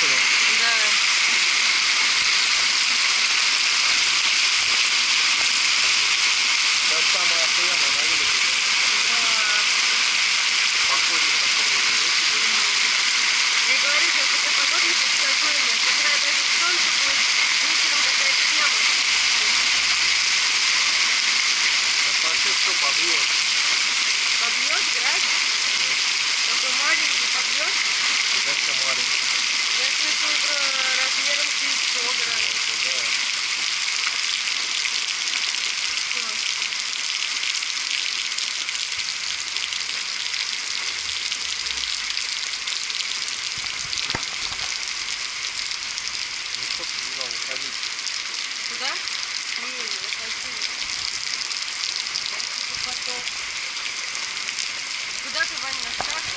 весело. Да. Сейчас самое охуенное на улице. Походишь на полную Я говорю, что такая погода беспокойная. С утра даже солнце будет, вечером такая тема. Сейчас вообще все побьет. Ну что ты туда уходить? Куда? Не, уходи. Куда ты, Ваня, на?